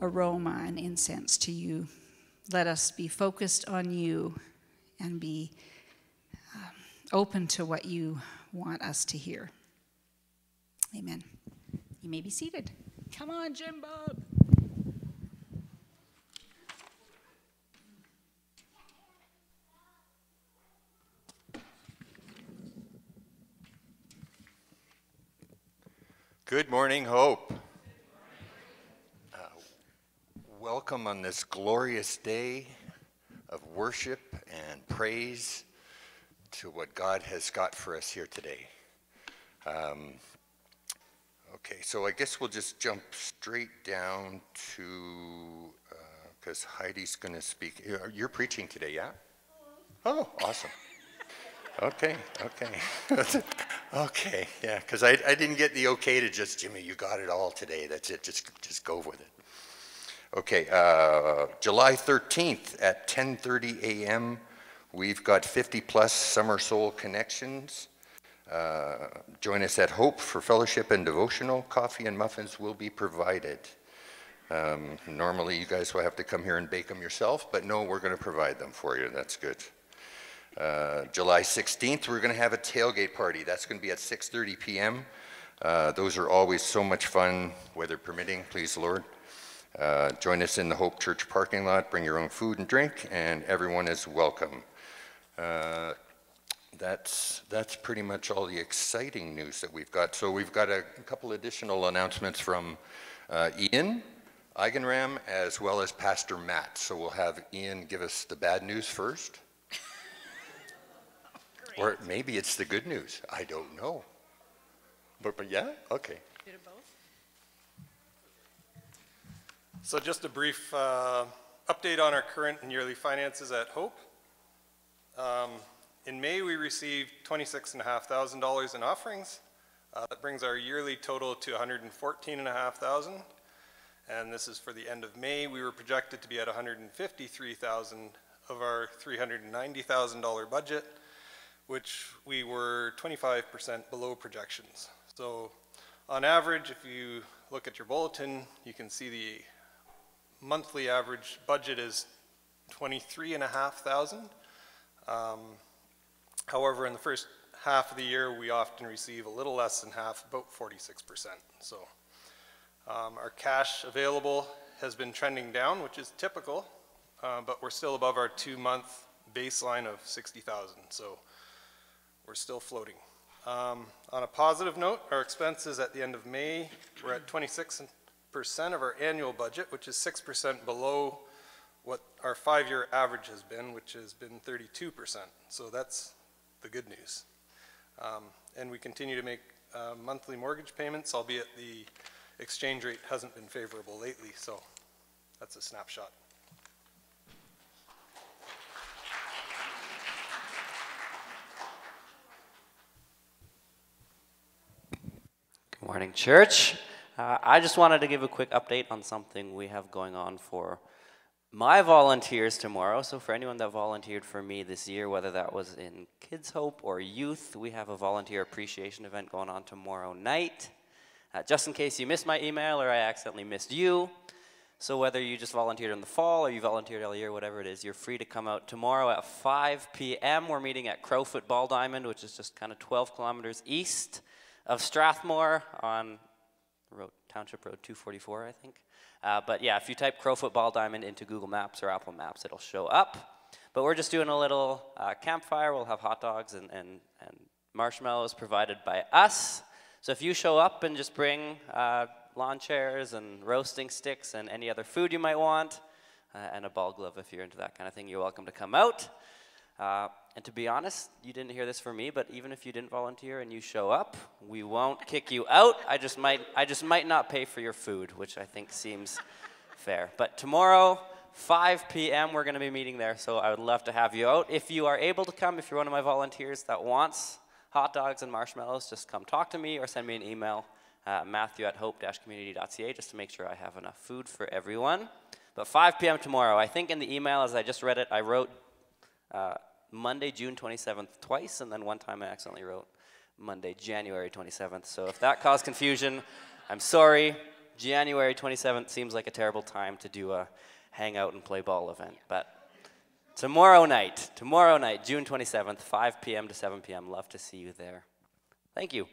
aroma and incense to you. Let us be focused on you and be um, open to what you want us to hear. Amen. You may be seated. Come on, Jim Bob. Good morning, Hope. Uh, welcome on this glorious day of worship and praise to what God has got for us here today. Um, okay, so I guess we'll just jump straight down to, because Heidi's going to speak. You're- You're preaching today, yeah? Oh, awesome. Okay, okay. okay, yeah, because I, I didn't get the okay to just, Jimmy, you got it all today. That's it, just, just go with it. Okay, uh, July 13th at 10:30 a.m., we've got 50 plus Summer Soul Connections. Uh, join us at Hope for fellowship and devotional. Coffee and muffins will be provided. Um, normally, you guys will have to come here and bake them yourself, but no, we're going to provide them for you. That's good. Uh, July 16th, we're going to have a tailgate party. That's going to be at 6:30 p.m. Uh, those are always so much fun, weather permitting. Please, Lord. Uh, join us in the Hope Church parking lot. Bring your own food and drink, and everyone is welcome. Uh, that's that's pretty much all the exciting news that we've got. So we've got a, couple additional announcements from uh, Ian Eigenram as well as Pastor Matt. So we'll have Ian give us the bad news first. Or maybe it's the good news. I don't know. But, but yeah, okay. So just a brief uh, update on our current and yearly finances at Hope. Um, In May, we received $26,500 in offerings. Uh, That brings our yearly total to 114,500. And this is for the end of May. We were projected to be at 153,000 of our $390,000 budget, which we were 25% below projections. So on average, if you look at your bulletin, you can see the monthly average budget is 23,500. Um, However, in the first half of the year, we often receive a little less than half, about 46%. So um, our cash available has been trending down, which is typical, uh, but we're still above our two-month baseline of 60,000. So we're still floating. Um, On a positive note, our expenses at the end of May were at 26% 6% of our annual budget, which is 6% below what our five-year average has been, which has been 32%. So that's the good news. Um, and we continue to make uh, monthly mortgage payments, albeit the exchange rate hasn't been favorable lately, so that's a snapshot. Good morning, church. Uh, I just wanted to give a quick update on something we have going on for my volunteers tomorrow. So, for anyone that volunteered for me this year, whether that was in Kids Hope or youth, we have a volunteer appreciation event going on tomorrow night. Uh, just in case you missed my email or I accidentally missed you. So, whether you just volunteered in the fall or you volunteered all year, whatever it is, you're free to come out tomorrow at 5 p.m. We're meeting at Crowfoot Ball Diamond, which is just kind of 12 kilometers east of Strathmore on Road, Township Road 244, I think. Uh, but yeah, if you type Crowfoot Ball Diamond into Google Maps or Apple Maps, it'll show up. But we're just doing a little uh, campfire. We'll have hot dogs and, and, and marshmallows provided by us. So if you show up and just bring uh, lawn chairs and roasting sticks and any other food you might want, uh, and a ball glove if you're into that kind of thing, you're welcome to come out. Uh, and to be honest, you didn't hear this from me, but even if you didn't volunteer and you show up, we won't kick you out. I just might, I just might not pay for your food, which I think seems fair. But tomorrow, 5 p.m., we're going to be meeting there, so I would love to have you out. If you are able to come, if you're one of my volunteers that wants hot dogs and marshmallows, just come talk to me or send me an email, uh, Matthew at hope-community.ca, just to make sure I have enough food for everyone. But 5 p.m. tomorrow. I think in the email, as I just read it, I wrote uh, Monday, June 27th twice, and then one time I accidentally wrote Monday, January 27th. So if that caused confusion, I'm sorry. January 27th seems like a terrible time to do a hangout and play ball event. But tomorrow night, tomorrow night, June 27th, 5 p.m. to 7 p.m., love to see you there. Thank you.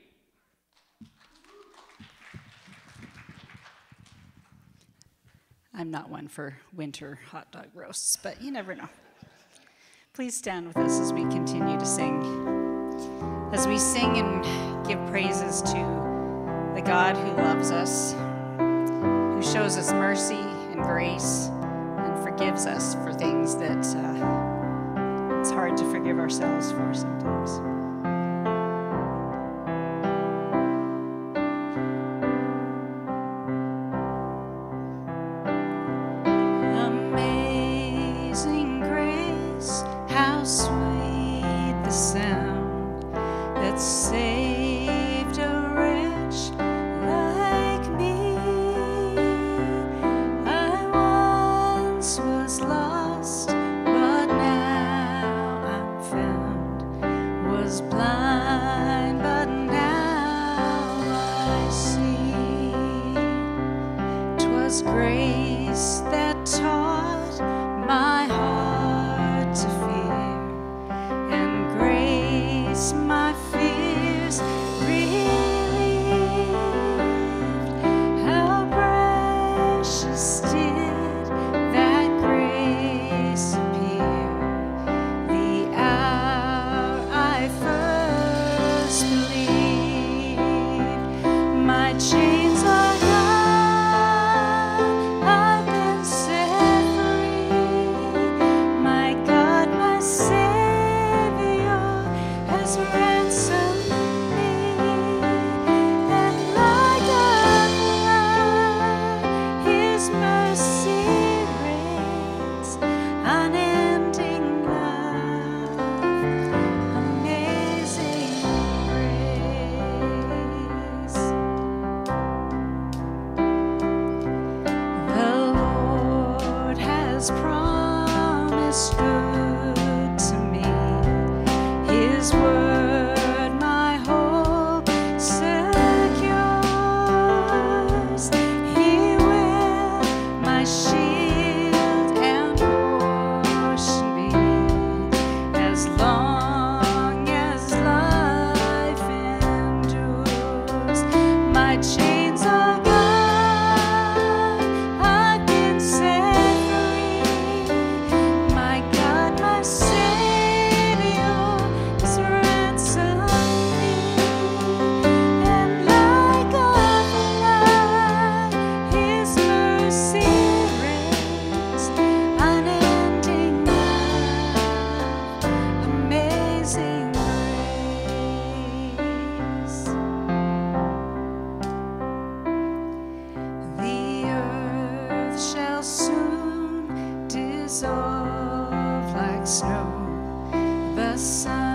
I'm not one for winter hot dog roasts, but you never know. Please stand with us as we continue to sing. As we sing and give praises to the God who loves us, who shows us mercy and grace, and forgives us for things that uh, it's hard to forgive ourselves for sometimes. Dissolve like snow. The sun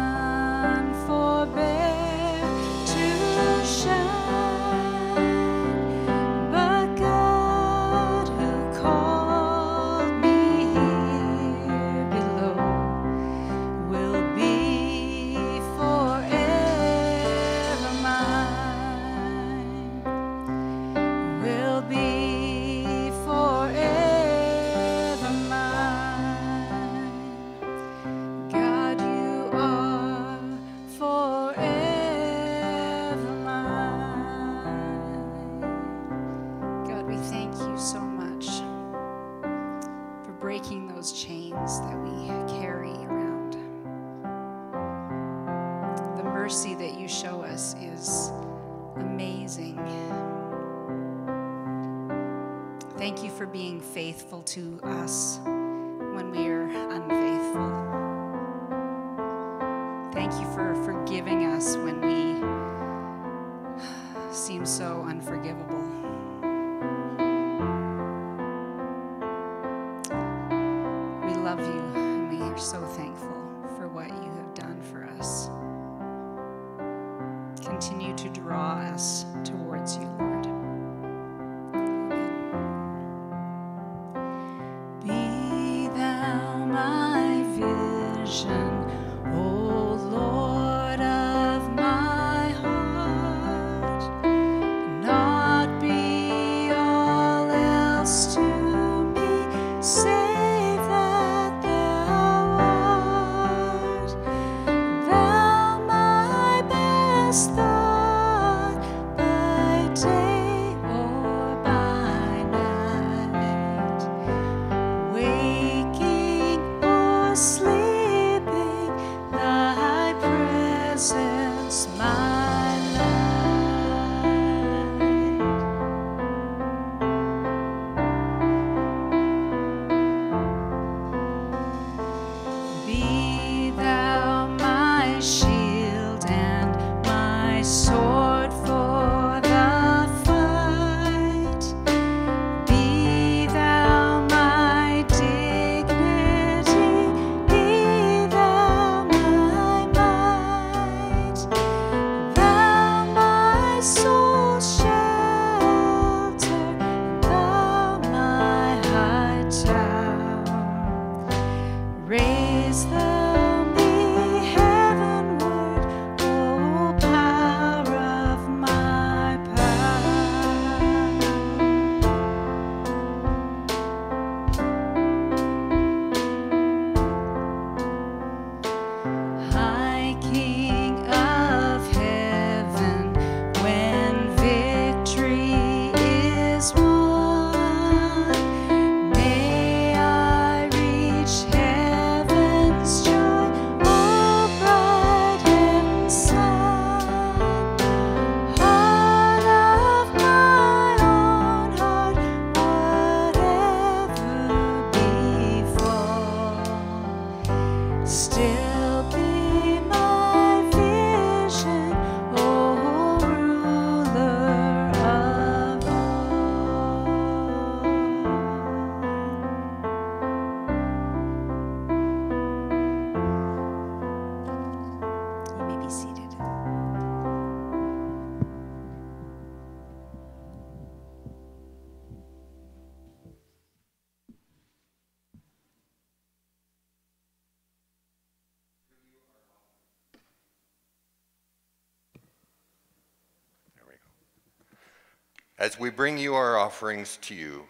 As we bring you our offerings to you,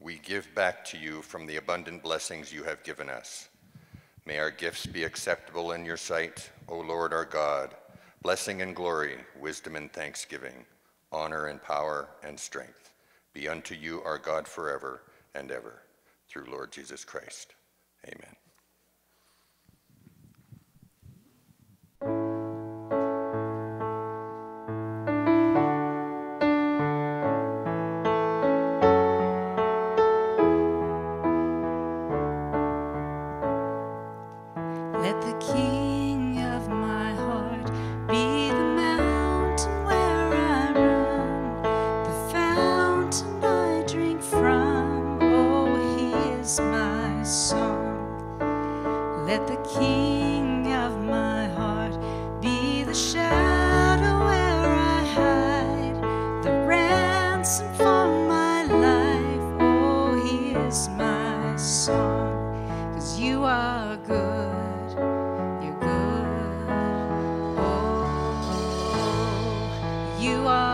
we give back to you from the abundant blessings you have given us. May our gifts be acceptable in your sight, O Lord our God, blessing and glory, wisdom and thanksgiving, honor and power and strength be unto you our God forever and ever, through Lord Jesus Christ. Amen. you are.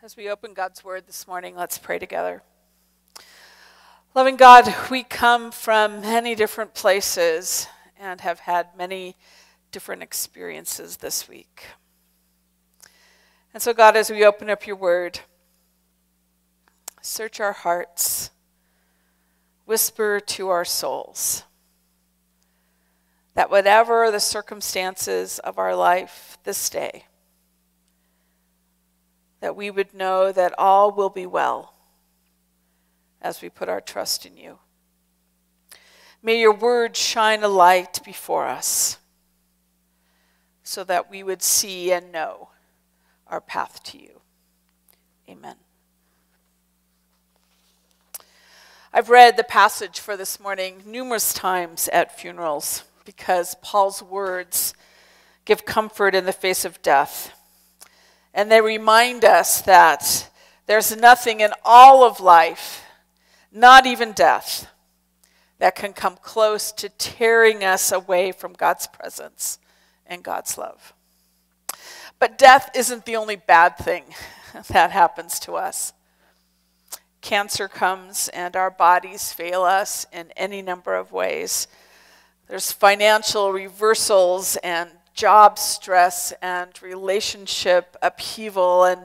As we open God's word this morning, let's pray together. Loving God, we come from many different places and have had many different experiences this week. And so, God, as we open up your word, search our hearts, whisper to our souls that whatever the circumstances of our life this day, that we would know that all will be well as we put our trust in you. May your word shine a light before us so that we would see and know our path to you. Amen. I've read the passage for this morning numerous times at funerals because Paul's words give comfort in the face of death. And they remind us that there's nothing in all of life, not even death, that can come close to tearing us away from God's presence and God's love. But death isn't the only bad thing that happens to us. Cancer comes and our bodies fail us in any number of ways. There's financial reversals and job stress and relationship upheaval and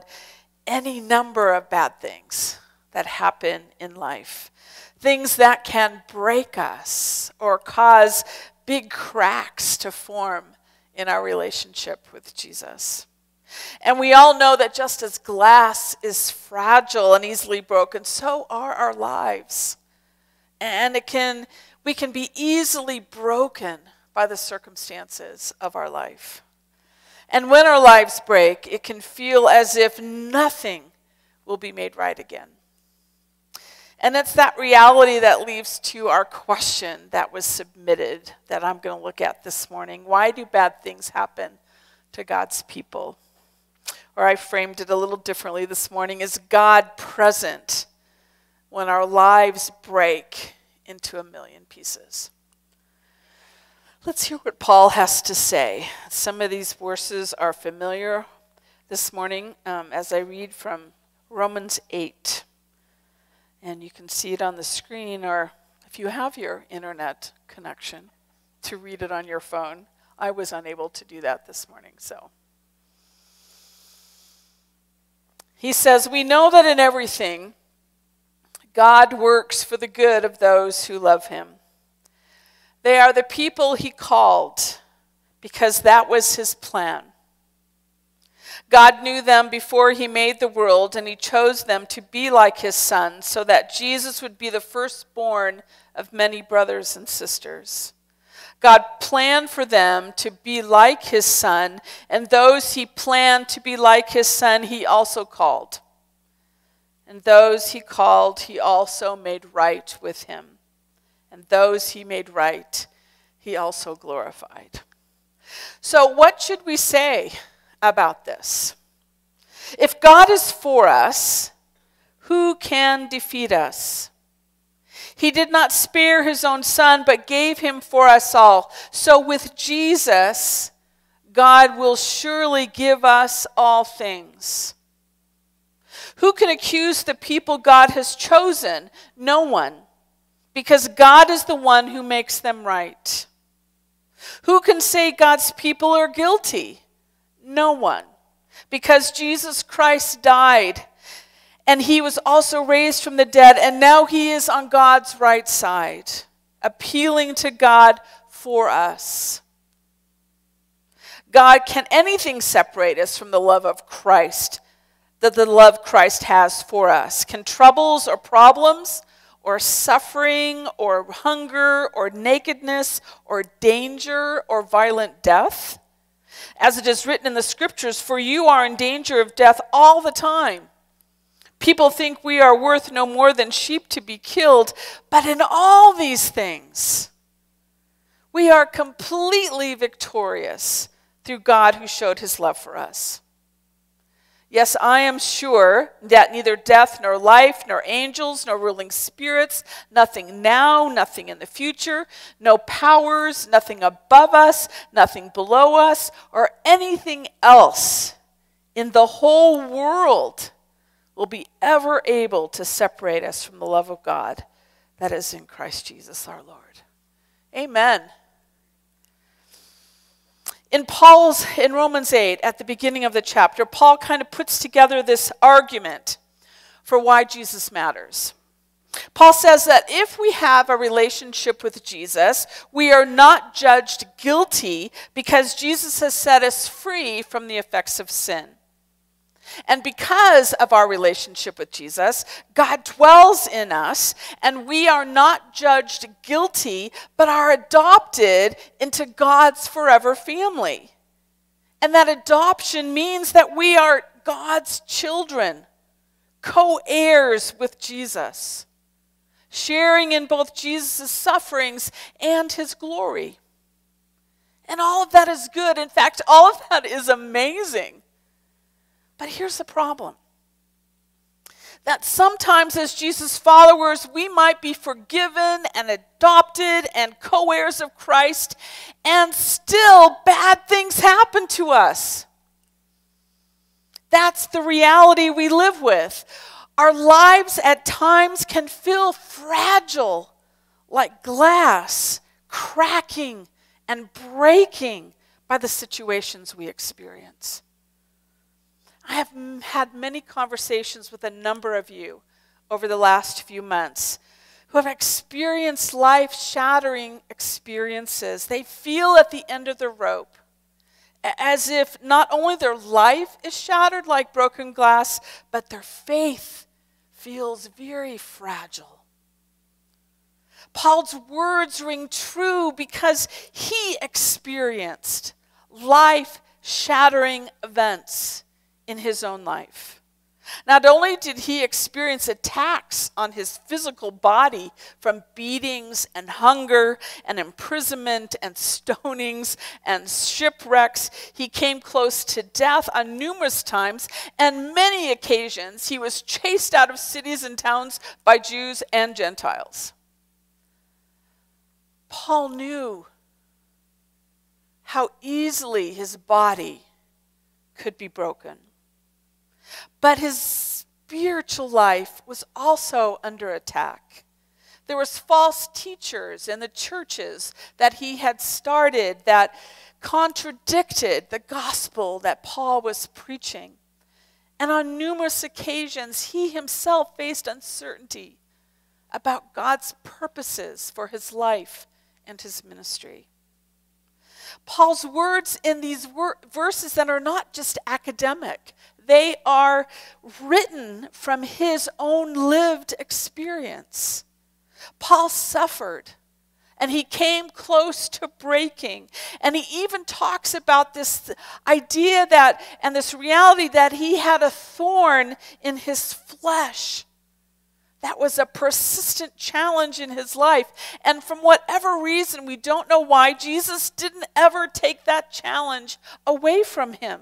any number of bad things that happen in life, things that can break us or cause big cracks to form in our relationship with Jesus. And we all know that just as glass is fragile and easily broken, so are our lives. And it can, we can be easily broken by the circumstances of our life. And when our lives break, it can feel as if nothing will be made right again. And it's that reality that leads to our question that was submitted that I'm going to look at this morning. Why do bad things happen to God's people? Or I framed it a little differently this morning is God present when our lives break into a million pieces? Let's hear what Paul has to say. Some of these verses are familiar this morning um, as I read from Romans 8. And you can see it on the screen, or if you have your internet connection, to read it on your phone. I was unable to do that this morning, so. He says, We know that in everything, God works for the good of those who love him. They are the people he called because that was his plan. God knew them before he made the world, and he chose them to be like his son, so that Jesus would be the firstborn of many brothers and sisters. God planned for them to be like his son, and those he planned to be like his son, he also called. And those he called, he also made right with him. And those he made right, he also glorified. So, what should we say about this? If God is for us, who can defeat us? He did not spare his own son, but gave him for us all. So, with Jesus, God will surely give us all things. Who can accuse the people God has chosen? No one, because God is the one who makes them right. Who can say God's people are guilty? No one, because Jesus Christ died and he was also raised from the dead, and now he is on God's right side, appealing to God for us. God, can anything separate us from the love of Christ that the love Christ has for us? Can troubles or problems or suffering or hunger or nakedness or danger or violent death? As it is written in the scriptures, for you are in danger of death all the time. People think we are worth no more than sheep to be killed, but in all these things, we are completely victorious through God who showed his love for us. Yes, I am sure that neither death nor life, nor angels, nor ruling spirits, nothing now, nothing in the future, no powers, nothing above us, nothing below us, or anything else in the whole world will be ever able to separate us from the love of God that is in Christ Jesus our Lord. Amen. In Paul's in Romans 8 at the beginning of the chapter, Paul kind of puts together this argument for why Jesus matters. Paul says that if we have a relationship with Jesus, we are not judged guilty because Jesus has set us free from the effects of sin. And because of our relationship with Jesus, God dwells in us, and we are not judged guilty, but are adopted into God's forever family. And that adoption means that we are God's children, co heirs with Jesus, sharing in both Jesus' sufferings and his glory. And all of that is good. In fact, all of that is amazing. But here's the problem that sometimes, as Jesus' followers, we might be forgiven and adopted and co heirs of Christ, and still bad things happen to us. That's the reality we live with. Our lives at times can feel fragile, like glass, cracking and breaking by the situations we experience. I have had many conversations with a number of you over the last few months who have experienced life shattering experiences. They feel at the end of the rope as if not only their life is shattered like broken glass, but their faith feels very fragile. Paul's words ring true because he experienced life shattering events in his own life. Not only did he experience attacks on his physical body from beatings and hunger and imprisonment and stonings and shipwrecks, he came close to death on numerous times, and many occasions he was chased out of cities and towns by Jews and Gentiles. Paul knew how easily his body could be broken. But his spiritual life was also under attack. There was false teachers in the churches that he had started that contradicted the gospel that Paul was preaching. And on numerous occasions, he himself faced uncertainty about God's purposes for his life and his ministry. Paul's words in these wor- verses that are not just academic, they are written from his own lived experience. Paul suffered and he came close to breaking. And he even talks about this idea that, and this reality that he had a thorn in his flesh. That was a persistent challenge in his life. And from whatever reason, we don't know why, Jesus didn't ever take that challenge away from him.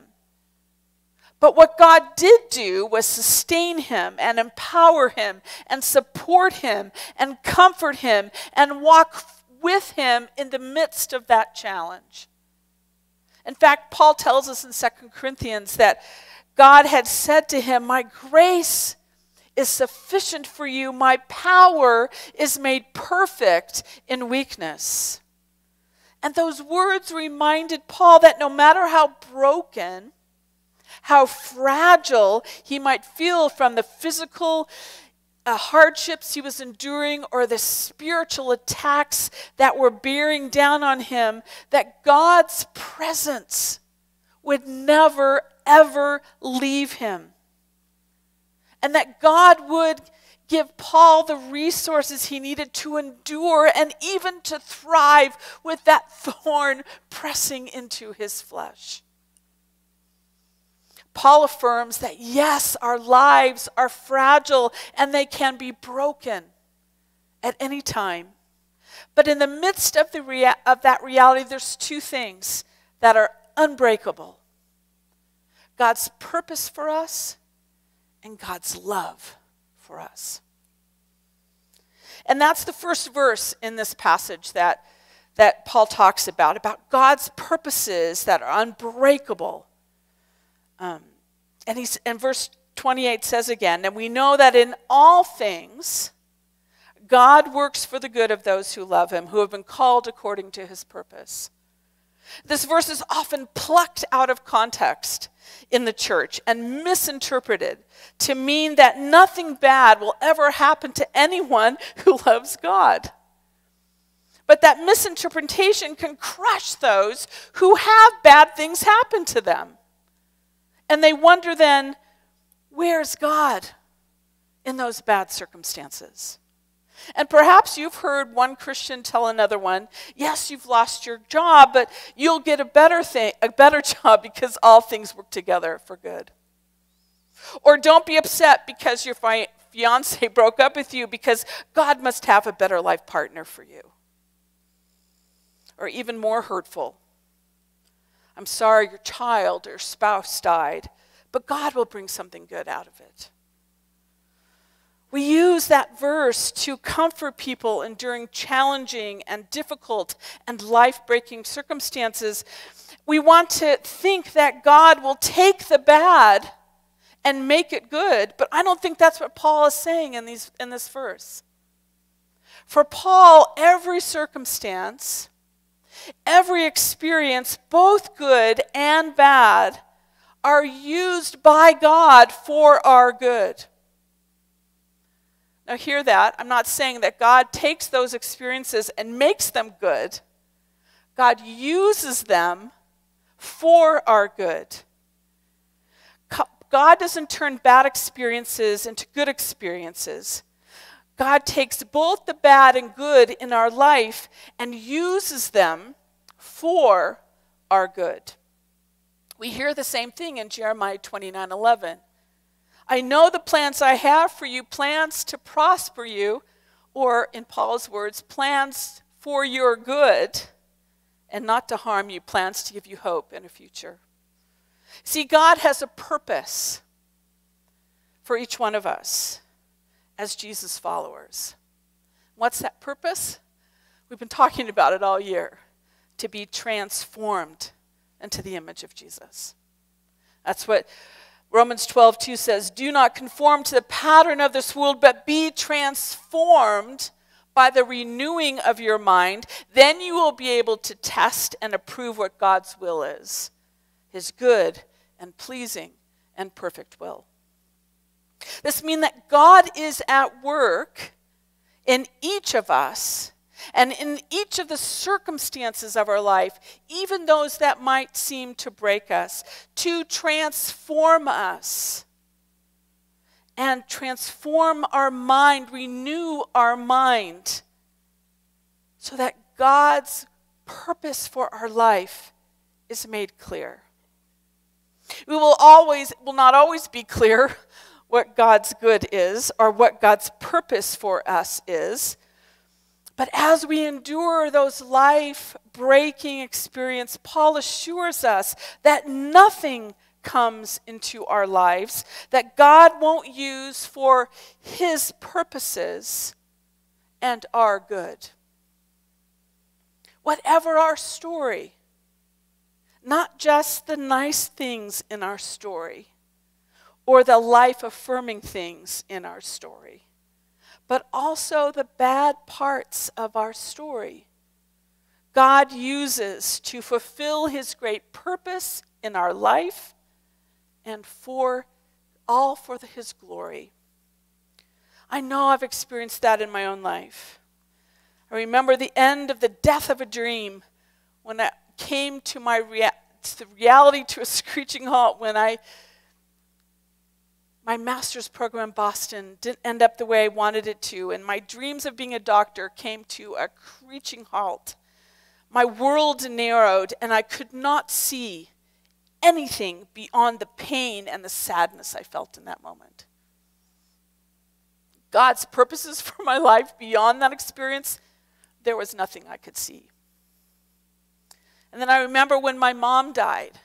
But what God did do was sustain him and empower him and support him and comfort him and walk with him in the midst of that challenge. In fact, Paul tells us in 2 Corinthians that God had said to him, My grace is sufficient for you, my power is made perfect in weakness. And those words reminded Paul that no matter how broken, how fragile he might feel from the physical uh, hardships he was enduring or the spiritual attacks that were bearing down on him, that God's presence would never, ever leave him. And that God would give Paul the resources he needed to endure and even to thrive with that thorn pressing into his flesh. Paul affirms that yes, our lives are fragile and they can be broken at any time. But in the midst of, the rea- of that reality, there's two things that are unbreakable God's purpose for us and God's love for us. And that's the first verse in this passage that, that Paul talks about, about God's purposes that are unbreakable um, and he's and verse 28 says again, and we know that in all things God works for the good of those who love him, who have been called according to his purpose. This verse is often plucked out of context in the church and misinterpreted to mean that nothing bad will ever happen to anyone who loves God. But that misinterpretation can crush those who have bad things happen to them. And they wonder then, where's God in those bad circumstances? And perhaps you've heard one Christian tell another one, yes, you've lost your job, but you'll get a better thing, a better job because all things work together for good. Or don't be upset because your fi- fiance broke up with you because God must have a better life partner for you. Or even more hurtful, I'm sorry your child or spouse died, but God will bring something good out of it. We use that verse to comfort people enduring challenging and difficult and life breaking circumstances. We want to think that God will take the bad and make it good, but I don't think that's what Paul is saying in, these, in this verse. For Paul, every circumstance, every experience, both good and bad, are used by God for our good. Now, hear that. I'm not saying that God takes those experiences and makes them good. God uses them for our good. God doesn't turn bad experiences into good experiences. God takes both the bad and good in our life and uses them for our good. We hear the same thing in Jeremiah 29 11. I know the plans I have for you, plans to prosper you, or in Paul's words, plans for your good and not to harm you, plans to give you hope and a future. See, God has a purpose for each one of us as Jesus followers. What's that purpose? We've been talking about it all year to be transformed into the image of Jesus. That's what Romans 12, 2 says, Do not conform to the pattern of this world, but be transformed by the renewing of your mind. Then you will be able to test and approve what God's will is his good and pleasing and perfect will. This means that God is at work in each of us and in each of the circumstances of our life, even those that might seem to break us, to transform us and transform our mind, renew our mind, so that God's purpose for our life is made clear. We will always, will not always be clear what God's good is or what God's purpose for us is. But as we endure those life breaking experiences, Paul assures us that nothing comes into our lives that God won't use for his purposes and our good. Whatever our story, not just the nice things in our story or the life affirming things in our story but also the bad parts of our story. God uses to fulfill his great purpose in our life and for all for the, his glory. I know I've experienced that in my own life. I remember the end of the death of a dream when I came to my rea- to reality to a screeching halt when I my master's program in Boston didn't end up the way I wanted it to, and my dreams of being a doctor came to a screeching halt. My world narrowed, and I could not see anything beyond the pain and the sadness I felt in that moment. God's purposes for my life beyond that experience, there was nothing I could see. And then I remember when my mom died.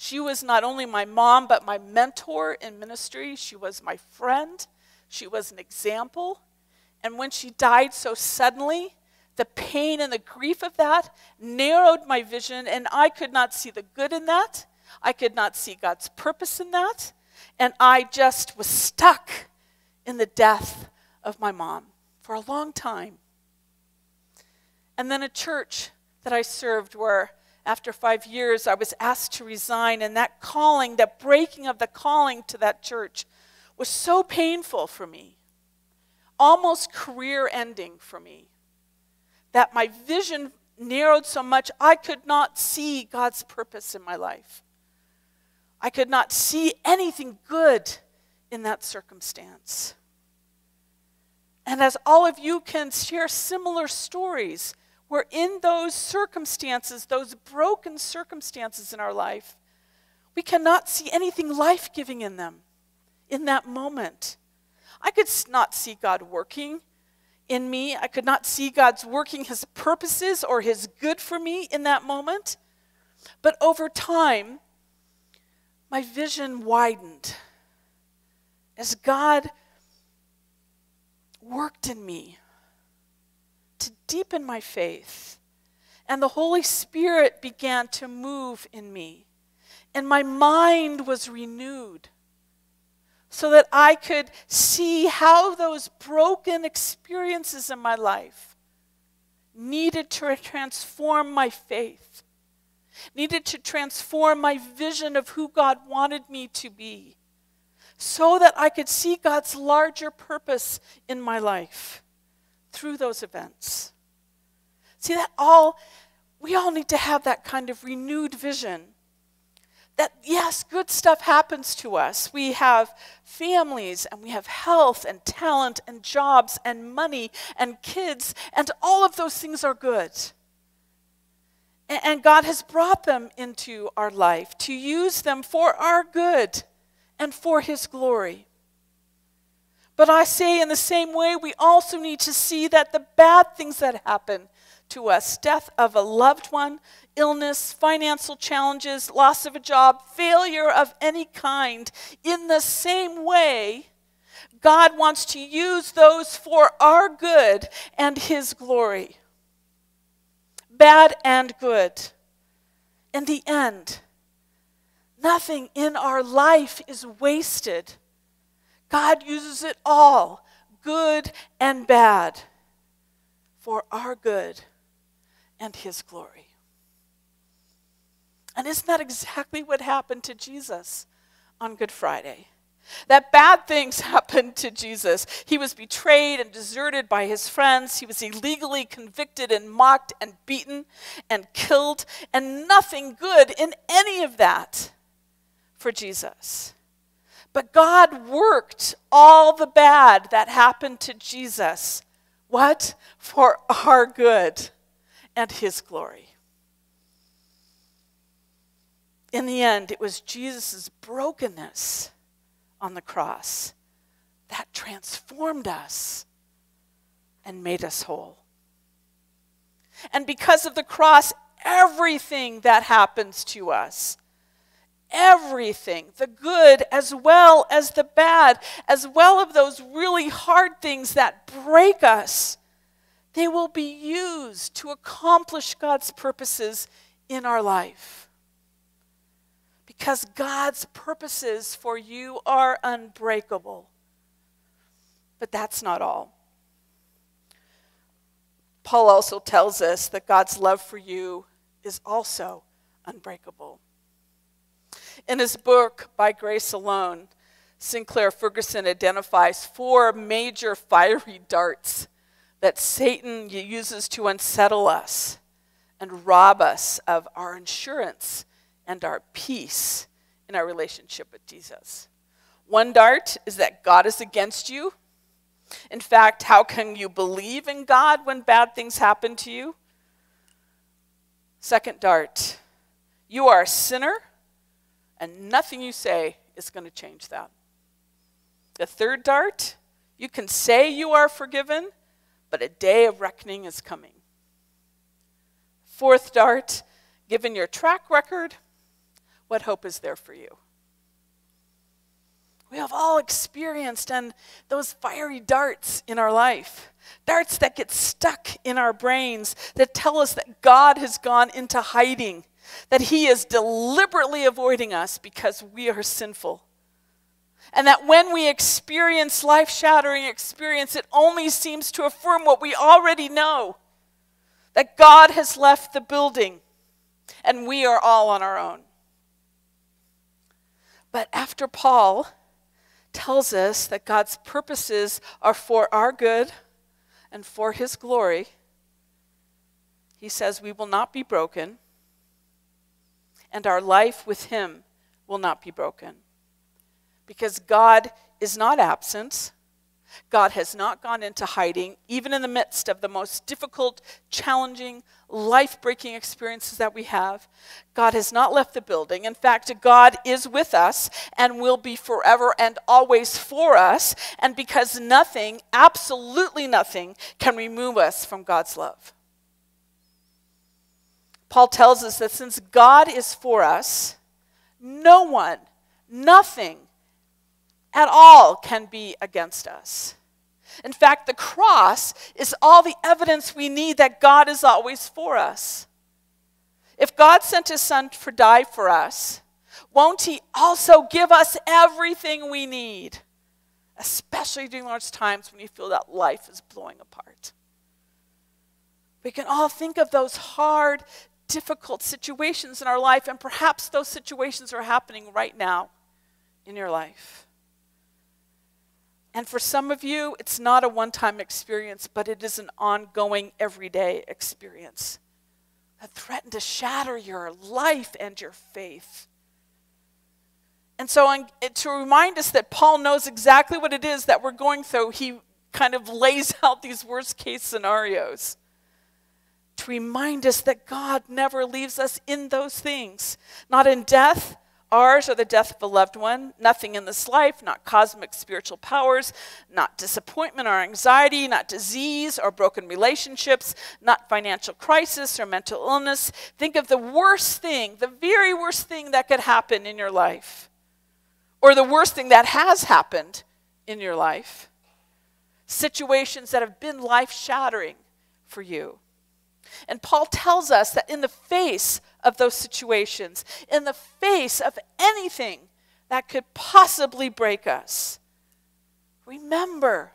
She was not only my mom, but my mentor in ministry. She was my friend. She was an example. And when she died so suddenly, the pain and the grief of that narrowed my vision, and I could not see the good in that. I could not see God's purpose in that. And I just was stuck in the death of my mom for a long time. And then a church that I served where after five years, I was asked to resign, and that calling, that breaking of the calling to that church, was so painful for me, almost career ending for me, that my vision narrowed so much I could not see God's purpose in my life. I could not see anything good in that circumstance. And as all of you can share similar stories, where in those circumstances, those broken circumstances in our life, we cannot see anything life giving in them in that moment. I could not see God working in me. I could not see God's working his purposes or his good for me in that moment. But over time, my vision widened as God worked in me to deepen my faith. And the Holy Spirit began to move in me. And my mind was renewed so that I could see how those broken experiences in my life needed to transform my faith, needed to transform my vision of who God wanted me to be, so that I could see God's larger purpose in my life through those events. See, that all, we all need to have that kind of renewed vision. That, yes, good stuff happens to us. We have families and we have health and talent and jobs and money and kids, and all of those things are good. And God has brought them into our life to use them for our good and for His glory. But I say, in the same way, we also need to see that the bad things that happen to us death of a loved one, illness, financial challenges, loss of a job, failure of any kind in the same way, God wants to use those for our good and His glory. Bad and good. In the end, nothing in our life is wasted. God uses it all, good and bad, for our good and His glory. And isn't that exactly what happened to Jesus on Good Friday? That bad things happened to Jesus. He was betrayed and deserted by his friends. He was illegally convicted and mocked and beaten and killed, and nothing good in any of that for Jesus. But God worked all the bad that happened to Jesus. What? For our good and his glory. In the end, it was Jesus' brokenness on the cross that transformed us and made us whole. And because of the cross, everything that happens to us, everything, the good as well as the bad, as well of those really hard things that break us, they will be used to accomplish God's purposes in our life because God's purposes for you are unbreakable. But that's not all. Paul also tells us that God's love for you is also unbreakable. In his book, By Grace Alone, Sinclair Ferguson identifies four major fiery darts that Satan uses to unsettle us and rob us of our insurance and our peace in our relationship with Jesus. One dart is that God is against you. In fact, how can you believe in God when bad things happen to you? Second dart, you are a sinner, and nothing you say is going to change that. The third dart, you can say you are forgiven, but a day of reckoning is coming. Fourth dart, given your track record, what hope is there for you? We have all experienced and those fiery darts in our life. Darts that get stuck in our brains that tell us that God has gone into hiding, that He is deliberately avoiding us because we are sinful. And that when we experience life shattering experience, it only seems to affirm what we already know that God has left the building and we are all on our own. But after Paul tells us that God's purposes are for our good and for his glory, he says we will not be broken and our life with him will not be broken. Because God is not absent. God has not gone into hiding, even in the midst of the most difficult, challenging, life breaking experiences that we have. God has not left the building. In fact, God is with us and will be forever and always for us. And because nothing, absolutely nothing, can remove us from God's love. Paul tells us that since God is for us, no one, nothing at all can be against us. In fact, the cross is all the evidence we need that God is always for us. If God sent his son to die for us, won't he also give us everything we need? Especially during those times when you feel that life is blowing apart. We can all think of those hard, difficult situations in our life, and perhaps those situations are happening right now in your life. And for some of you, it's not a one time experience, but it is an ongoing, everyday experience that threaten to shatter your life and your faith. And so, to remind us that Paul knows exactly what it is that we're going through, he kind of lays out these worst case scenarios to remind us that God never leaves us in those things, not in death, ours or the death of a loved one, nothing in this life, not cosmic spiritual powers, not disappointment or anxiety, not disease or broken relationships, not financial crisis or mental illness. Think of the worst thing, the very worst thing that could happen in your life, or the worst thing that has happened in your life. Situations that have been life shattering for you. And Paul tells us that in the face of those situations, in the face of anything that could possibly break us, remember,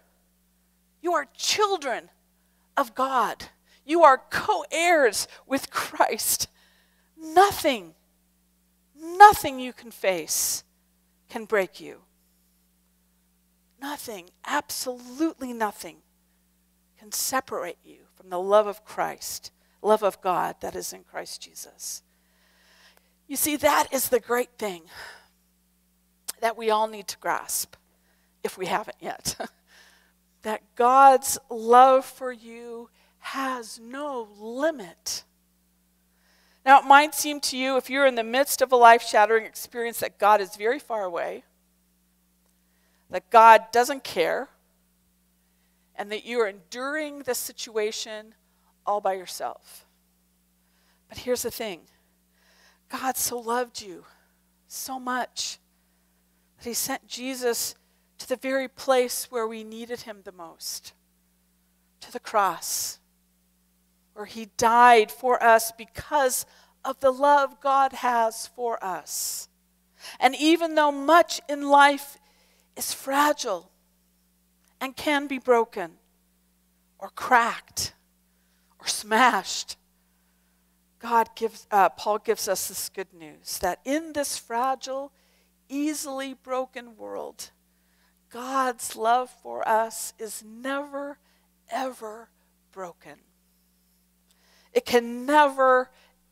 you are children of God. You are co heirs with Christ. Nothing, nothing you can face can break you. Nothing, absolutely nothing, can separate you from the love of Christ, love of God that is in Christ Jesus. You see, that is the great thing that we all need to grasp if we haven't yet. that God's love for you has no limit. Now, it might seem to you, if you're in the midst of a life shattering experience, that God is very far away, that God doesn't care, and that you are enduring this situation all by yourself. But here's the thing God so loved you so much that He sent Jesus to the very place where we needed Him the most to the cross, where He died for us because of the love God has for us. And even though much in life is fragile, and can be broken or cracked or smashed. God gives, uh, Paul gives us this good news that in this fragile, easily broken world, God's love for us is never, ever broken. It can never,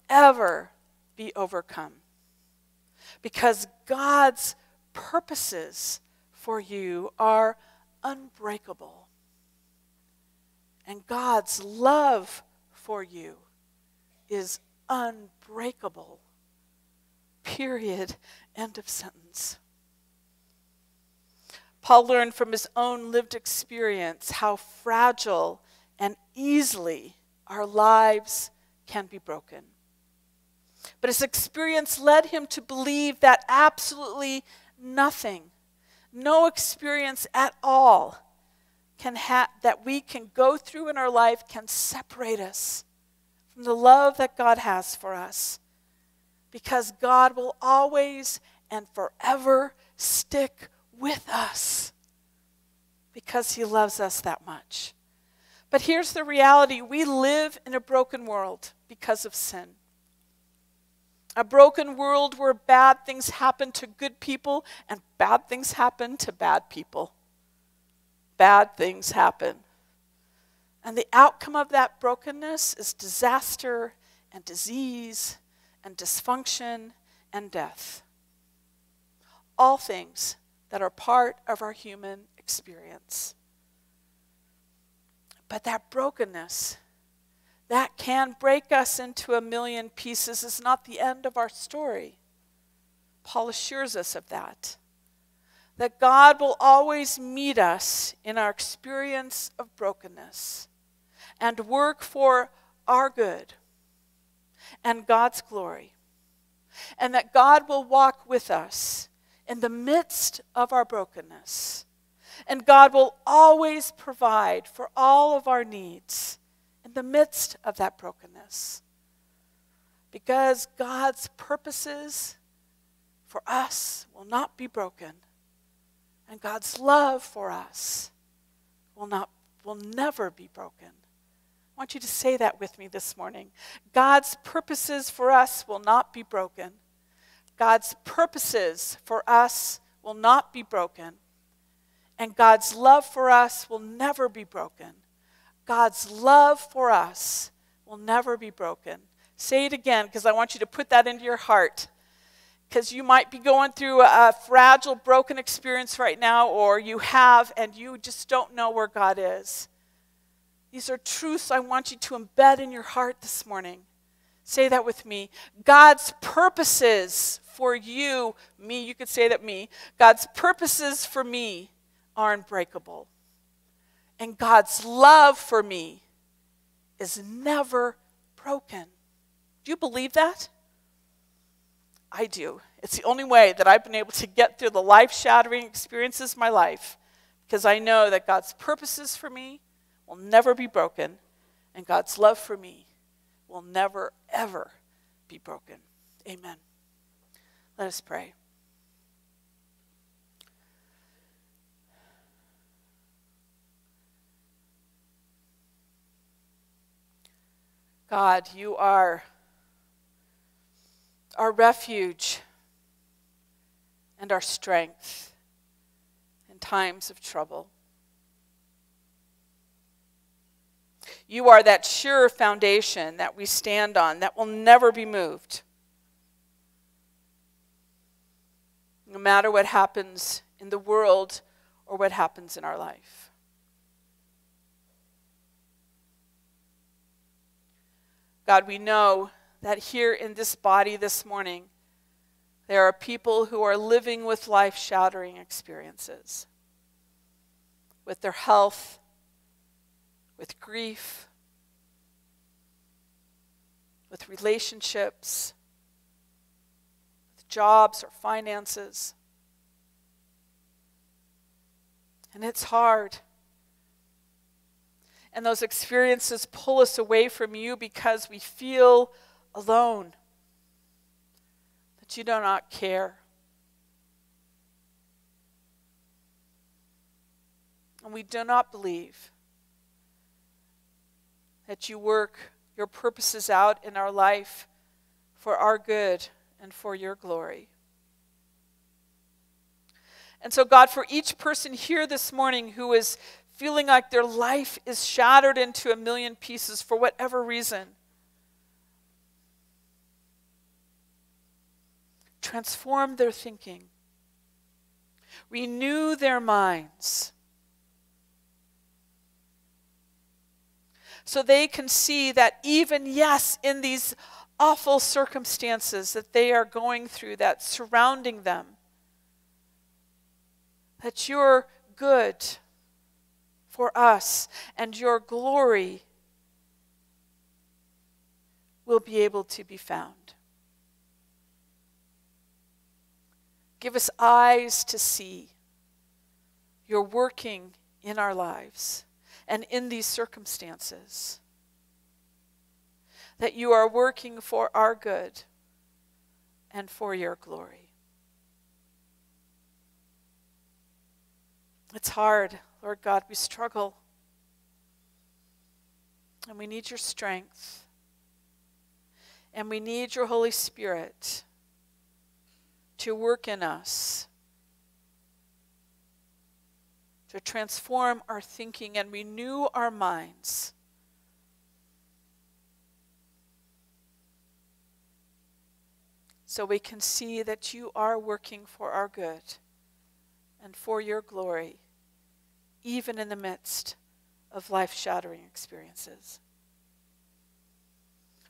ever be overcome. Because God's purposes for you are unbreakable. And God's love for you is unbreakable. Period. End of sentence. Paul learned from his own lived experience how fragile and easily our lives can be broken. But his experience led him to believe that absolutely nothing no experience at all can ha- that we can go through in our life can separate us from the love that God has for us. Because God will always and forever stick with us because he loves us that much. But here's the reality we live in a broken world because of sin. A broken world where bad things happen to good people and bad things happen to bad people. Bad things happen. And the outcome of that brokenness is disaster and disease and dysfunction and death. All things that are part of our human experience. But that brokenness that can break us into a million pieces is not the end of our story. Paul assures us of that. That God will always meet us in our experience of brokenness and work for our good and God's glory. And that God will walk with us in the midst of our brokenness. And God will always provide for all of our needs in the midst of that brokenness. Because God's purposes for us will not be broken, and God's love for us will, not, will never be broken. I want you to say that with me this morning. God's purposes for us will not be broken. God's purposes for us will not be broken. And God's love for us will never be broken. God's love for us will never be broken. Say it again because I want you to put that into your heart. Because you might be going through a fragile, broken experience right now, or you have, and you just don't know where God is. These are truths I want you to embed in your heart this morning. Say that with me. God's purposes for you, me, you could say that me, God's purposes for me are unbreakable. And God's love for me is never broken. Do you believe that? I do. It's the only way that I've been able to get through the life shattering experiences of my life because I know that God's purposes for me will never be broken and God's love for me will never, ever be broken. Amen. Let us pray. God, you are our refuge and our strength in times of trouble. You are that sure foundation that we stand on that will never be moved. No matter what happens in the world or what happens in our life. God, we know that here in this body this morning, there are people who are living with life shattering experiences, with their health, with grief, with relationships, with jobs or finances. And it's hard. And those experiences pull us away from you because we feel alone, that you do not care. And we do not believe that you work your purposes out in our life for our good and for your glory. And so, God, for each person here this morning who is feeling like their life is shattered into a million pieces for whatever reason, transform their thinking, renew their minds. So they can see that even, yes, in these awful circumstances that they are going through, that surrounding them, that you're good for us and your glory will be able to be found. Give us eyes to see you're working in our lives and in these circumstances. That you are working for our good and for your glory. It's hard, Lord God. We struggle. And we need your strength. And we need your Holy Spirit to work in us, to transform our thinking and renew our minds. So we can see that you are working for our good and for your glory, even in the midst of life shattering experiences.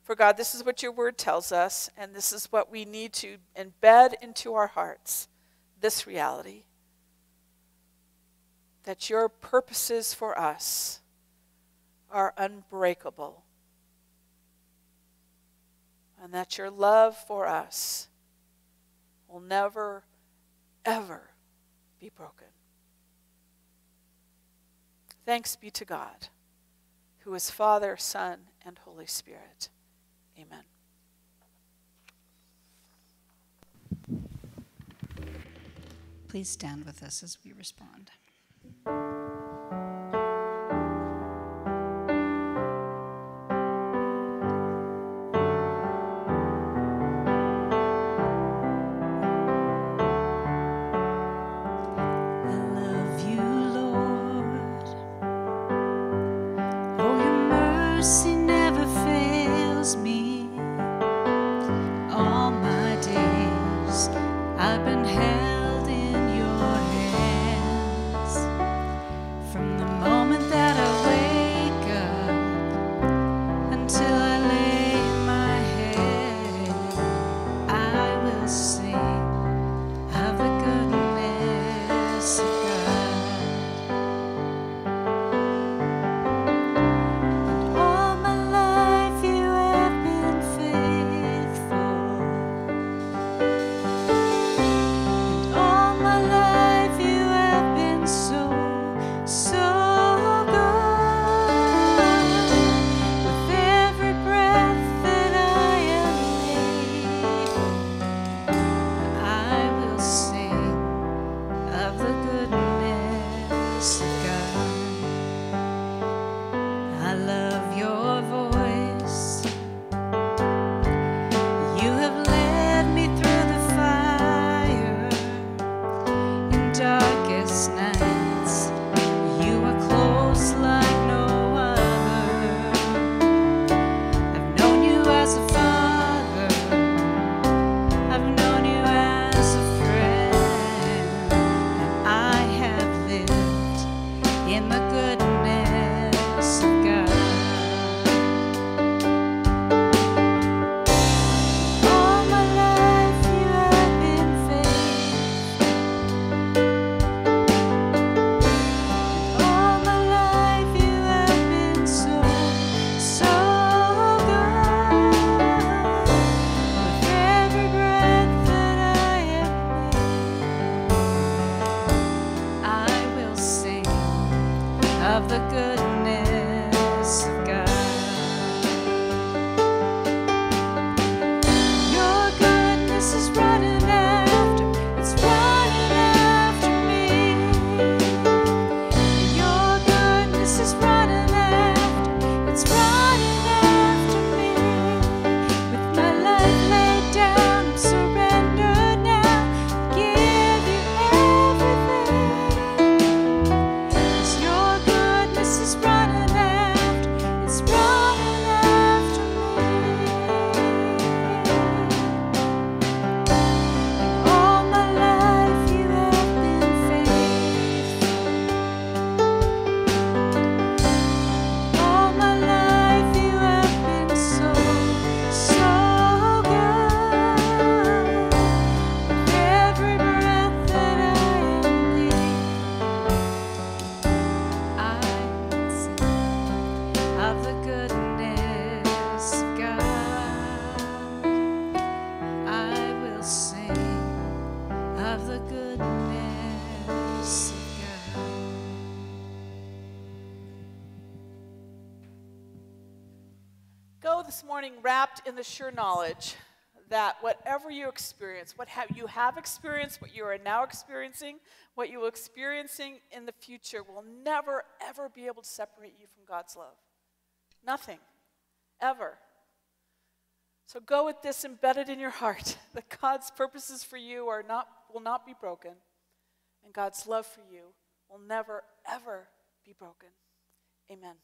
For God, this is what your word tells us, and this is what we need to embed into our hearts this reality that your purposes for us are unbreakable, and that your love for us will never, ever be broken. Thanks be to God, who is Father, Son, and Holy Spirit. Amen. Please stand with us as we respond. whatever you experience, what have you have experienced, what you are now experiencing, what you are experiencing in the future will never, ever be able to separate you from God's love. Nothing. Ever. So go with this embedded in your heart that God's purposes for you are not, will not be broken, and God's love for you will never, ever be broken. Amen.